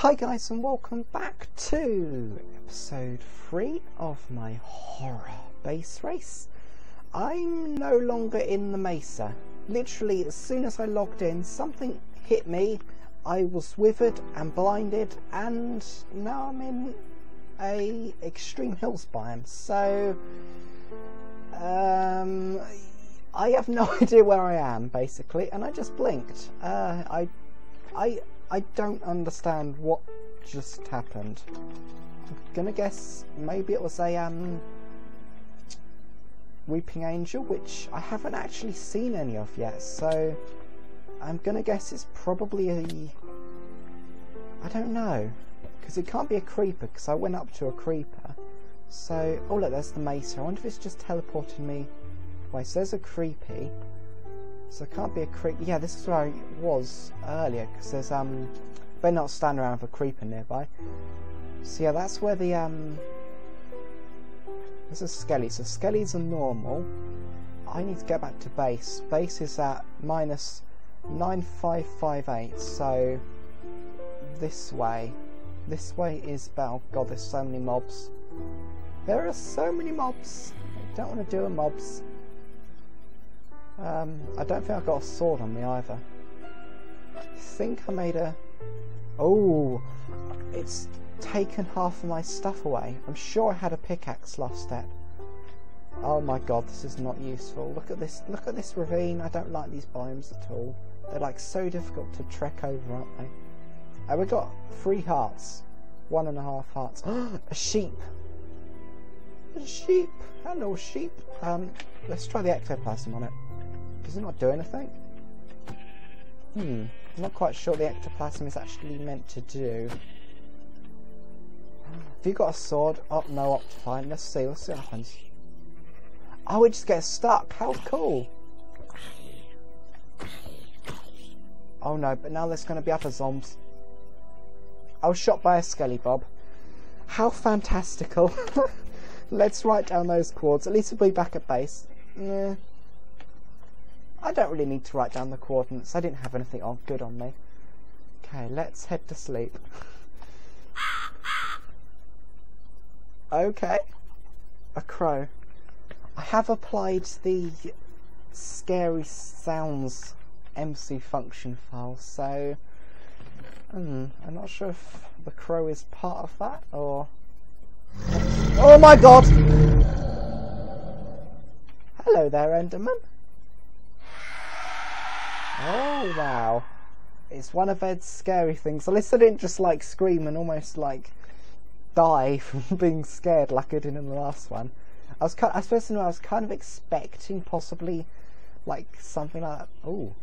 Hi guys and welcome back to episode 3 of my horror base race. I'm no longer in the Mesa. Literally as soon as I logged in something hit me, I was withered and blinded and now I'm in a extreme hills biome. So um, I have no idea where I am basically and I just blinked. Uh, I I I don't understand what just happened. I'm gonna guess maybe it was a um Weeping Angel, which I haven't actually seen any of yet, so I'm gonna guess it's probably a I don't know because it can't be a creeper because I went up to a creeper. So oh look, there's the mesa. I wonder if it's just teleporting me. Wait, so there's a creepy. So it can't be a creep. Yeah, this is where I was earlier because there's um. Better not stand around for a creeper nearby. So yeah, that's where the um. This is Skelly. So Skellies are normal. I need to get back to base. Base is at minus 9558. So this way. This way is Oh God, there's so many mobs. There are so many mobs. I don't want to do a mobs. Um, I don't think I've got a sword on me either. I think I made a... Oh, it's taken half of my stuff away. I'm sure I had a pickaxe last step. Oh my god, this is not useful. Look at this, look at this ravine. I don't like these biomes at all. They're like so difficult to trek over, aren't they? And we got three hearts. One and a half hearts. a sheep! A sheep! Hello, sheep! Um, let's try the ectoplasm on it. Does it not do anything? Hmm, I'm not quite sure the ectoplasm is actually meant to do. Have you got a sword? Oh, no, Optifine. Let's see, let's see what happens. Oh, we just get stuck. How cool. Oh no, but now there's going to be other zombies. I was shot by a skelly bob. How fantastical. Let's write down those chords. At least we'll be back at base. Yeah. I don't really need to write down the coordinates. I didn't have anything on good on me. Okay, let's head to sleep. Okay. A crow. I have applied the scary sounds MC function file, so hmm, I'm not sure if the crow is part of that or. Oh my god! Hello there, Enderman. Oh wow. It's one of Ed's scary things. I didn't just like scream and almost like die from being scared like I did in the last one. I was kind, I suppose I was kind of expecting possibly like something like. Oh,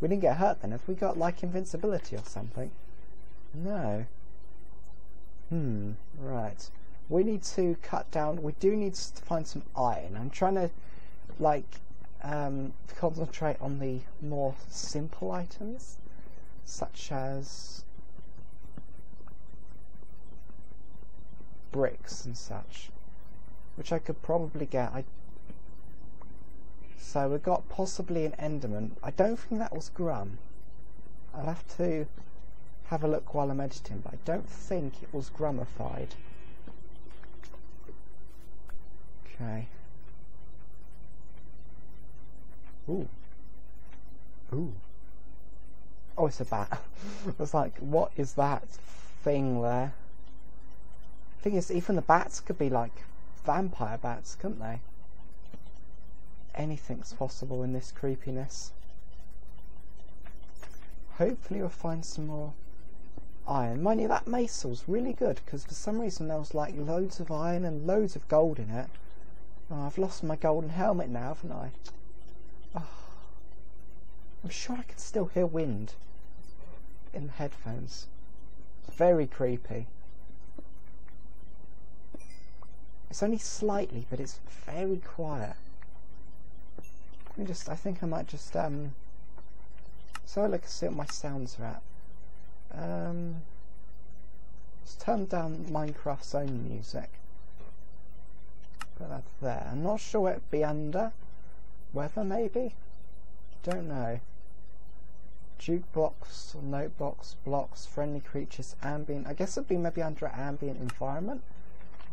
we didn't get hurt then. Have we got like invincibility or something? No. Hmm. Right. We need to cut down. We do need to find some iron. I'm trying to like um, concentrate on the more simple items, such as bricks and such, which I could probably get. I so we got possibly an Enderman. I don't think that was Grumm. I'll have to have a look while I'm editing, but I don't think it was grummified. Okay. Ooh. Ooh. Oh, it's a bat. it's like, what is that thing there? Thing is, even the bats could be like vampire bats, couldn't they? Anything's possible in this creepiness. Hopefully we'll find some more iron. Mind you, that was really good, because for some reason there was like loads of iron and loads of gold in it. Oh, I've lost my golden helmet now, haven't I? Oh, I'm sure I can still hear wind in the headphones. Very creepy. It's only slightly, but it's very quiet. Let me just, I think I might just, um, so I look and see what my sounds are at. Um, let's turn down Minecraft's own music. Put that there. I'm not sure what it'd be under. Weather, maybe? Don't know. Jukebox, notebox, blocks, friendly creatures, ambient. I guess it'd be maybe under an ambient environment.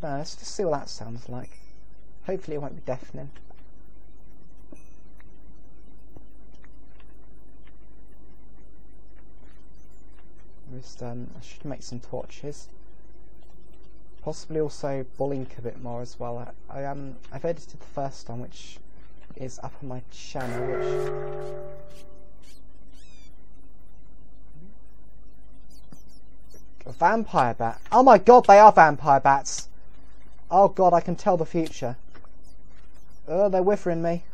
No, let's just see what that sounds like. Hopefully it won't be deafening. Just, um, I should make some torches. Possibly also blink a bit more as well. I, I um I've edited the first one, which is up on my channel, which A vampire bat. Oh my god, they are vampire bats. Oh god, I can tell the future. Oh, they're whiffering me.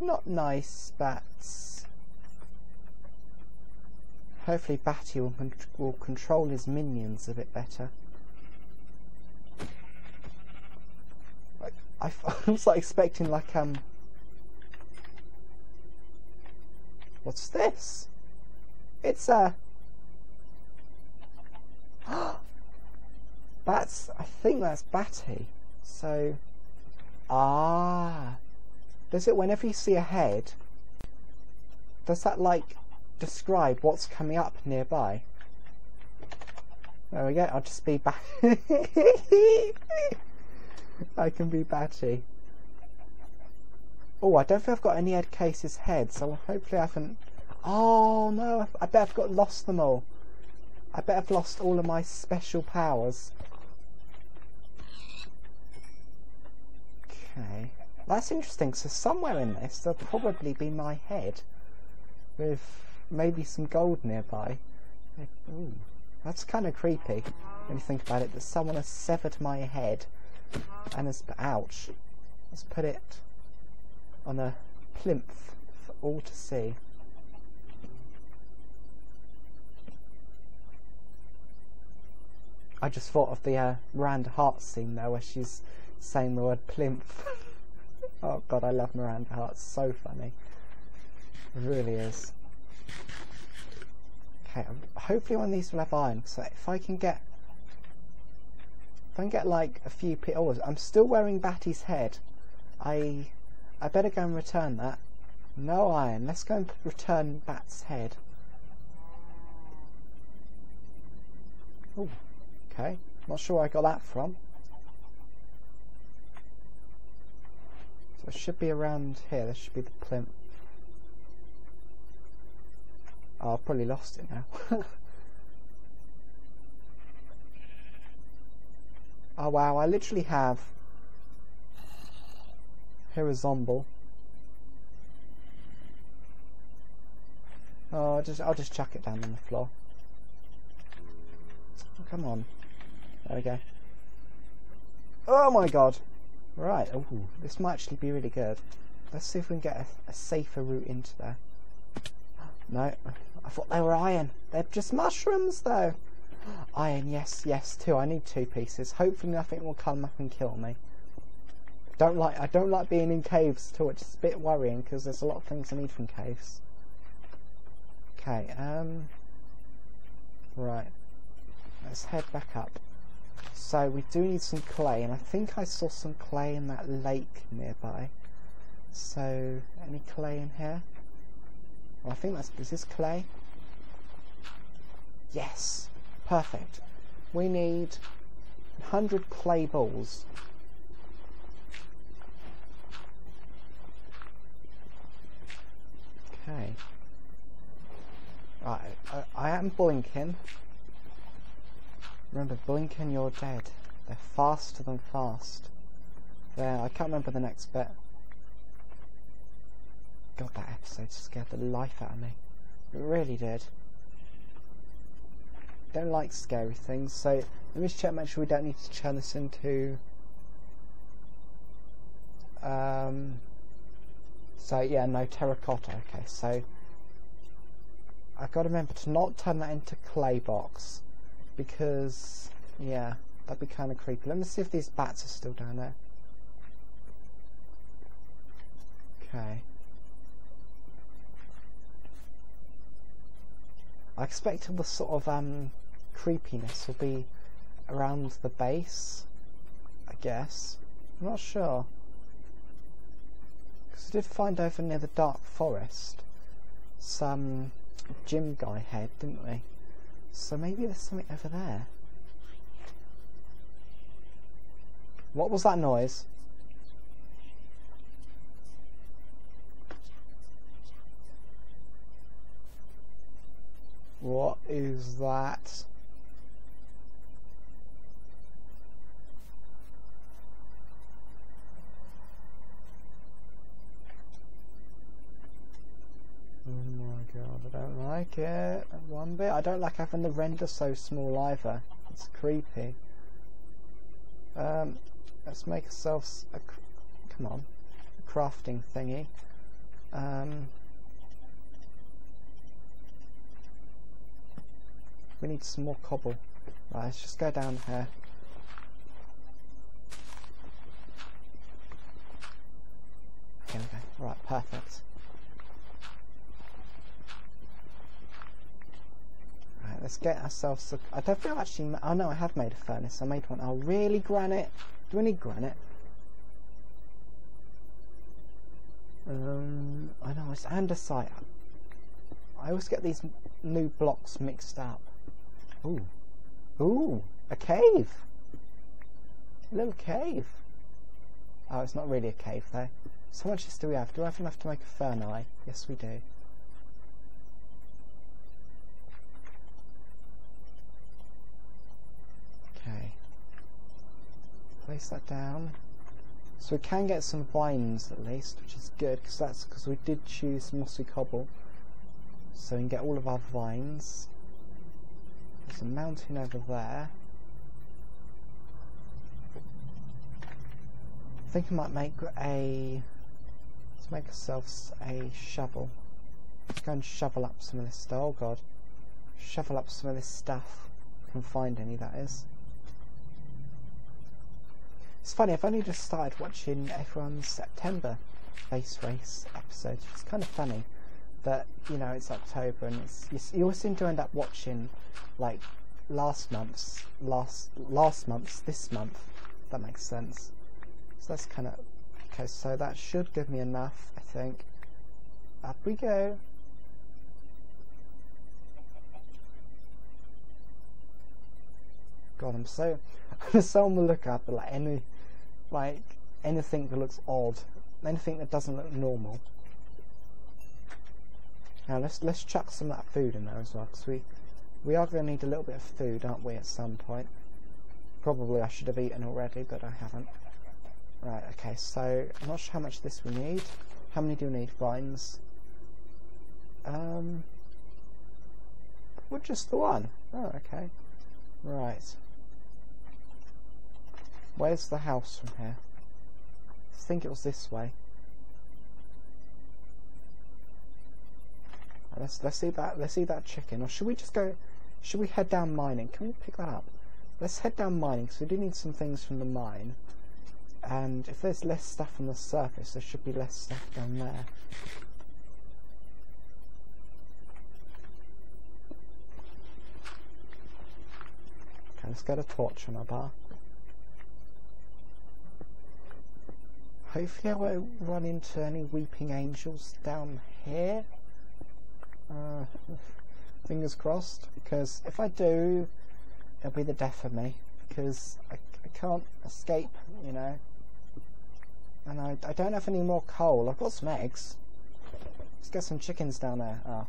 Not nice bats. Hopefully Batty will, con will control his minions a bit better. I, was like expecting like um... What's this? It's a... that's I think that's Batty. So ah, does it whenever you see a head? Does that like describe what's coming up nearby? There we go. I'll just be back. I can be Batty. Oh, I don't think I've got any EddCase's head, so hopefully I haven't. Oh no, I bet I've got lost them all. I bet I've lost all of my special powers. Okay. That's interesting, so somewhere in this there'll probably be my head with maybe some gold nearby. Ooh, that's kind of creepy when you think about it, that someone has severed my head and has, ouch, let's put it on a plinth for all to see. I just thought of the uh, Miranda Hart scene there where she's saying the word plinth. oh god, I love Miranda Hart. So funny. It really is. Okay, um, hopefully one of these will have iron. So if I can get, if I can get like a few p. Oh, I'm still wearing Batty's head. I, I better go and return that. No iron. Let's go and return Bat's head. Ooh. Okay, not sure where I got that from. So it should be around here, this should be the plinth. Oh, I've probably lost it now. oh wow, I literally have here a. Oh, I'll just I'll just chuck it down on the floor. Oh, come on. There we go. Oh my god! Right, oh, this might actually be really good. Let's see if we can get a, a safer route into there. No, I thought they were iron. They're just mushrooms though. Iron, yes, yes, two. I need two pieces. Hopefully nothing will come up and kill me. Don't like. I don't like being in caves too. It's a bit worrying because there's a lot of things I need from caves. Okay. Um. Right. Let's head back up. So we do need some clay, and I think I saw some clay in that lake nearby. So, any clay in here? Well, I think that's, is this clay? Yes, perfect. We need 100 clay balls. Okay. Right, I, I am blinking. Remember, blinking, you're dead. They're faster than fast. There, I can't remember the next bit. God, that episode scared the life out of me. It really did. Don't like scary things, so let me just check, make sure we don't need to turn this into... Um, so yeah, no terracotta. Okay, so I've got to remember to not turn that into clay box because, yeah, that'd be kind of creepy. Let me see if these bats are still down there. Okay. I expect the sort of um, creepiness will be around the base, I guess. I'm not sure. Because I did find over near the dark forest some gym guy head, didn't we? So maybe there's something over there. What was that noise? What is that? Oh my god, I don't like it one bit. I don't like having the render so small either. It's creepy. Um, let's make ourselves a, come on, a crafting thingy. Um, we need some more cobble. Right, let's just go down here. We go. Right, perfect. Right, let's get ourselves. I don't feel actually... Oh no, I have made a furnace. I made one. Oh, really, granite? Do we need granite? Um, I know, it's andesite. I always get these new blocks mixed up. Ooh. Ooh, a cave. A little cave. Oh, it's not really a cave though. So much do we have? Do we have enough to make a furnace? Yes, we do. Okay. Place that down. So we can get some vines at least, which is good, because that's because we did choose mossy cobble. So we can get all of our vines. There's a mountain over there. I think I might make a... Let's make ourselves a shovel. Let's go and shovel up some of this stuff. Oh god. Shovel up some of this stuff. I can find any, that is. It's funny, I've only just started watching everyone's September base race episodes. It's kind of funny that you know it's October and it's you, you always seem to end up watching like last month's last last month's this month. that makes sense. So that's kind of okay. So that should give me enough, I think. Up we go. God, I'm so I'm so on the lookout for like any like anything that looks odd, anything that doesn't look normal. Now let's let's chuck some of that food in there as well, because we we are going to need a little bit of food, aren't we, at some point? Probably I should have eaten already, but I haven't. Right, okay, so I'm not sure how much this we need. How many do we need? Vines. Um, well, just the one. Oh, okay. Right. Where's the house from here? I think it was this way. Let's let's see that let's see that chicken. Or should we just go? Should we head down mining? Can we pick that up? Let's head down mining because we do need some things from the mine. And if there's less stuff on the surface, there should be less stuff down there. Okay, let's get a torch on our bar. Hopefully I won't run into any weeping angels down here. Uh, fingers crossed, because if I do, it'll be the death of me, because I, I can't escape, you know. And I, I don't have any more coal. I've got some eggs. Let's get some chickens down there. Ah.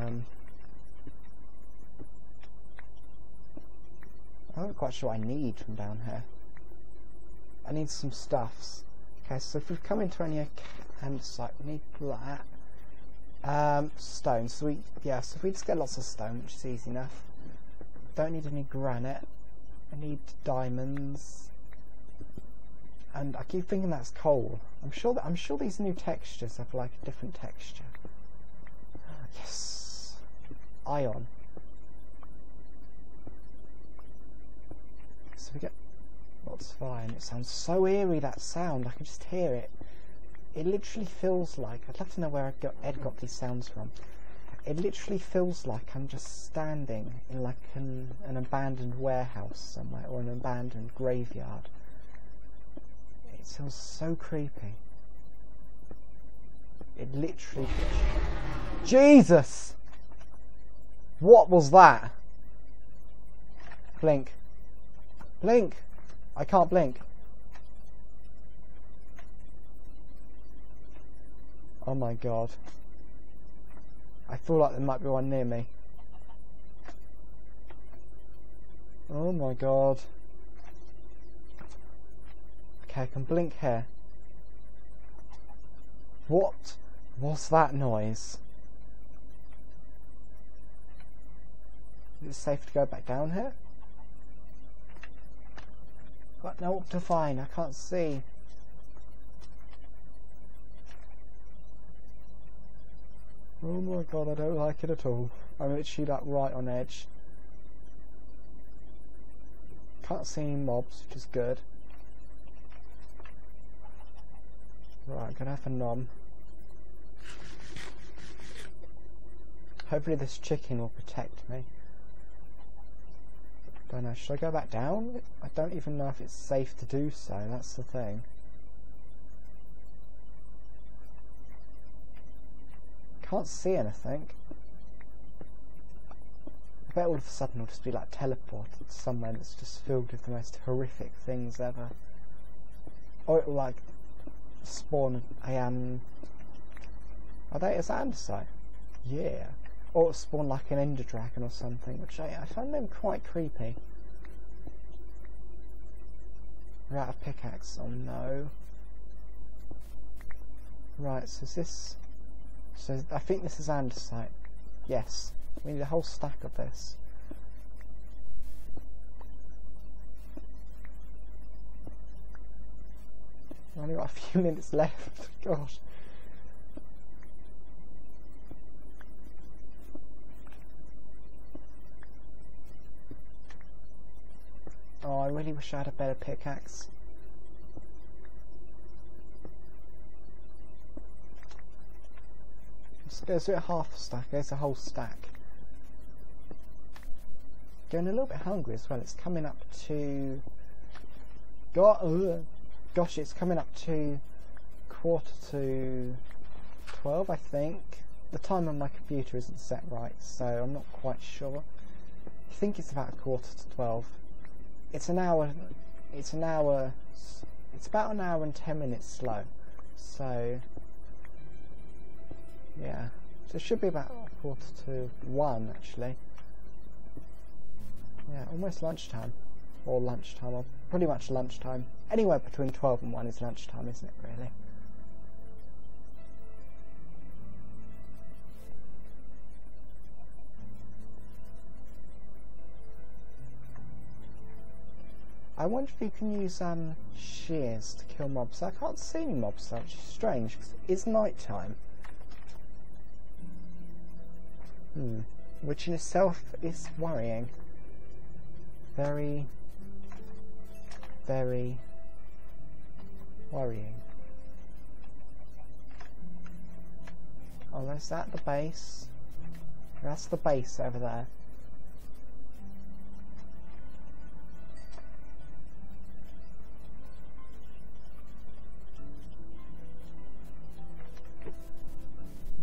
Um, I'm not quite sure what I need from down here. I need some stuffs. Okay, so if we've come into any andesite, we need that. Um, stone. So we, yeah, so if we just get lots of stone, which is easy enough. Don't need any granite. I need diamonds. And I keep thinking that's coal. I'm sure that I'm sure these new textures have like a different texture. Yes, iron. So we get what's fine. It sounds so eerie that sound. I can just hear it it literally feels like I'd love to know where got, Ed got these sounds from. It literally feels like I'm just standing in like an, an abandoned warehouse somewhere or an abandoned graveyard. It sounds so creepy. It literally... Jesus! What was that? Blink. Blink! I can't blink. Oh my god. I feel like there might be one near me. Oh my god. Okay, I can blink here. What was that noise? Is it safe to go back down here? Got no to find, I can't see. Oh my god, I don't like it at all. I'm literally like right on edge. Can't see any mobs, which is good. Right, gonna have a nom. Hopefully this chicken will protect me. Don't know, should I go back down? I don't even know if it's safe to do so, that's the thing. Can't see anything. I bet all of a sudden I'll just be like teleported somewhere that's just filled with the most horrific things ever. Or it'll like spawn a um are they as andesite? Yeah. Or spawn like an ender dragon or something, which I, I find them quite creepy. We're out of pickaxe. Oh no. Right, so is this so I think this is andesite. Yes. We need a whole stack of this. I've only got a few minutes left. Gosh. Oh, I really wish I had a better pickaxe. Let's go to half stack, there's a whole stack. Getting a little bit hungry as well, it's coming up to... God, uh, gosh, it's coming up to quarter to 12 I think. The time on my computer isn't set right, so I'm not quite sure. I think it's about a quarter to 12. It's an hour, it's an hour, it's about an hour and 10 minutes slow. So, yeah. So it should be about quarter to one actually. Yeah, almost lunchtime. Or lunchtime, or pretty much lunchtime. Anywhere between 12 and 1 is lunchtime, isn't it, really? I wonder if you can use um, shears to kill mobs. I can't see any mobs, which is strange, because it's night time. Hmm. Which in itself is worrying. Very, very worrying. Oh, is that the base? That's the base over there.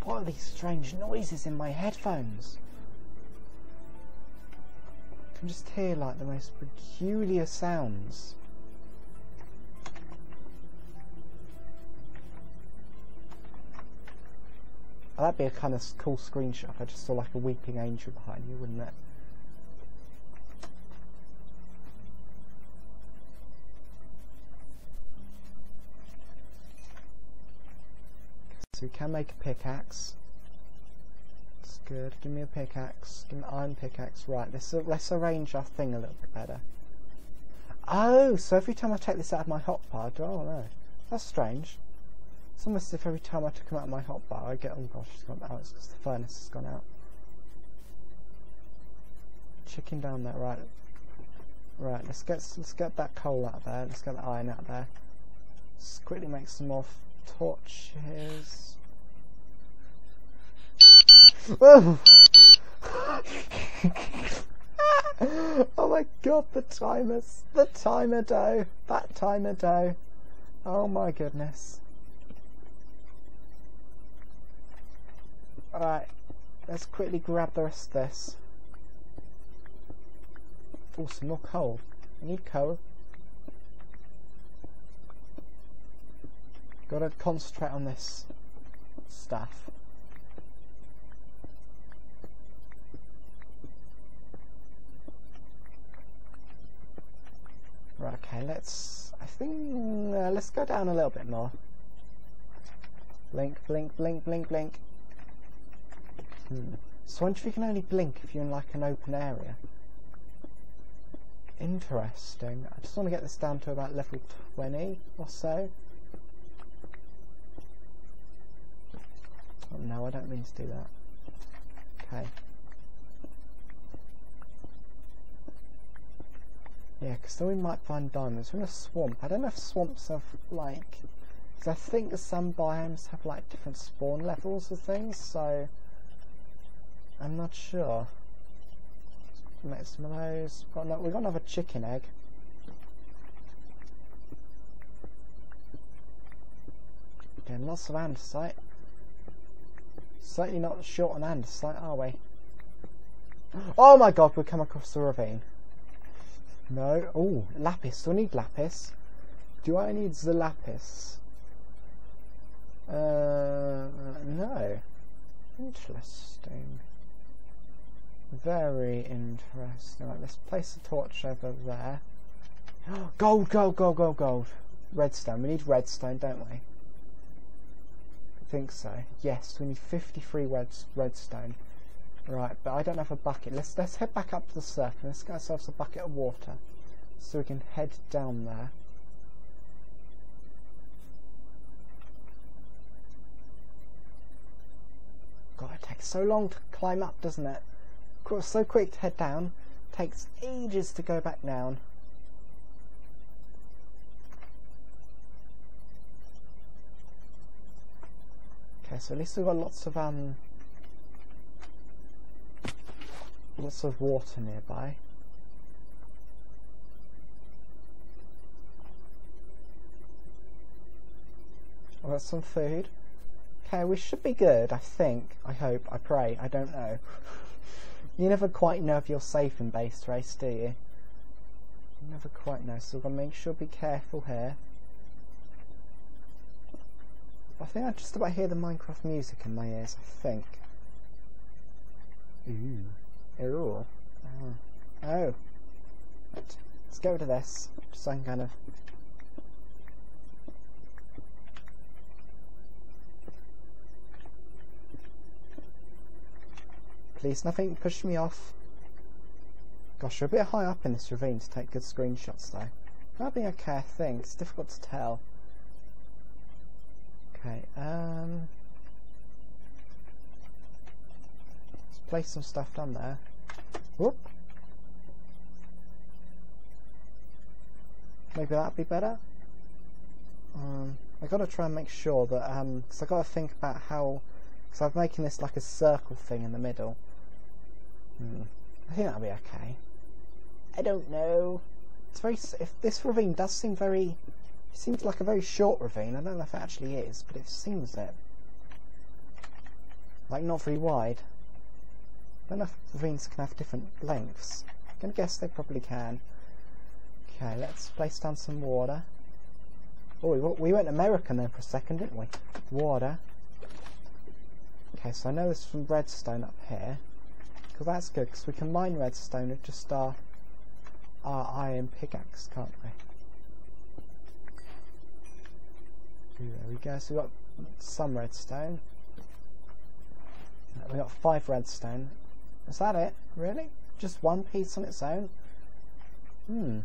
What are these strange noises in my headphones? I can just hear like the most peculiar sounds. Oh, that'd be a kind of cool screenshot if I just saw like a weeping angel behind you, wouldn't it? So we can make a pickaxe. That's good. Give me a pickaxe. Give me an iron pickaxe. Right, let's, let's arrange our thing a little bit better. Oh, so every time I take this out of my hotbar, do oh no. That's strange. It's almost as if every time I took them out of my hotbar, I get, oh gosh, it's gone out. It's because the furnace has gone out. Chicken down there, right. Right, let's get let's get that coal out of there. Let's get the iron out of there. Let's quickly make some more torches. oh my god, the timers. The timer dough. That timer dough. Oh my goodness. Alright, let's quickly grab the rest of this. Oh, some more coal. I need coal. Gotta concentrate on this stuff. Right, okay, let's... I think... Uh, let's go down a little bit more. Blink, blink, blink, blink, blink. Hmm. So I wonder if you can only blink if you're in like an open area. Interesting. I just want to get this down to about level 20 or so. No, I don't mean to do that. Okay. Yeah, because then we might find diamonds. We're in a swamp. I don't know if swamps have, like... Because I think some biomes have, like, different spawn levels of things, so... I'm not sure. Make some of those. Got no, we've got another chicken egg. Getting lots of andesite. Certainly not short on andesite, are we? Oh my god, we come across the ravine. No. Oh, lapis. Do I need lapis? Do I need the lapis? Uh, no. Interesting. Very interesting. Right, let's place the torch over there. gold, gold, gold, gold, gold. Redstone. We need redstone, don't we? Think so. Yes, we need 53 red, redstone. Right, but I don't have a bucket. Let's let's head back up to the surface. Let's get ourselves a bucket of water, so we can head down there. God, it takes so long to climb up, doesn't it? Of course, So quick to head down. Takes ages to go back down. Okay, so at least we've got lots of um lots of water nearby. I've got some food. Okay, we should be good, I think. I hope, I pray, I don't know. you never quite know if you're safe in base race, do you? You never quite know, so we've got to make sure be careful here. I think I just about hear the Minecraft music in my ears, I think. Mm. Ooh. Oh. Oh. Let's go to this. Just so I can kind of... Please, nothing push me off. Gosh, you're a bit high up in this ravine to take good screenshots though. That'd be okay, I think. It's difficult to tell. Okay, um... Let's place some stuff down there. Whoop. Maybe that'd be better. Um, I gotta try and make sure that, um, cause I gotta think about how, cause I'm making this like a circle thing in the middle. Hmm. I think that'll be okay. I don't know. It's very, if this ravine does seem very, it seems like a very short ravine. I don't know if it actually is, but it seems it. Like not very wide I don't know if ravines can have different lengths. Going to guess they probably can. Okay, let's place down some water. Oh, we, we went American there for a second, didn't we? Water. Okay, so I know there's some redstone up here. Because that's good, because we can mine redstone with just our, our iron pickaxe, can't we? There we go, so we've got some redstone. We've got five redstone. Is that it? Really? Just one piece on its own? Hmm.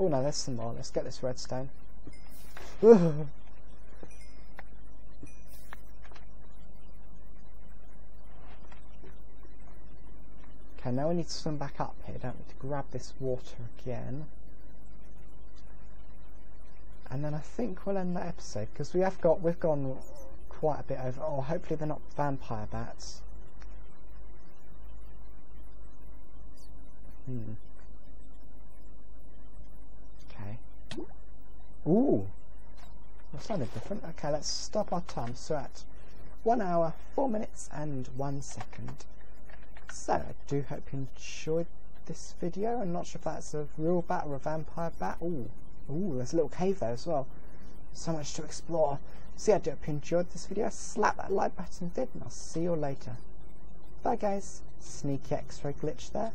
Oh no, there's some more. Let's get this redstone. okay, now we need to swim back up here, don't we, to grab this water again. And then I think we'll end that episode, because we have got, we've gone quite a bit over. Oh, hopefully they're not vampire bats. Hmm. Okay. Ooh. Well, something different. Okay, let's stop our time. So at one hour, four minutes, and one second. So I do hope you enjoyed this video. I'm not sure if that's a real bat or a vampire bat. Ooh, ooh, there's a little cave there as well. So much to explore. So yeah, I do hope you enjoyed this video. Slap that like button did, and I'll see you later. Bye guys. Sneaky X-ray glitch there.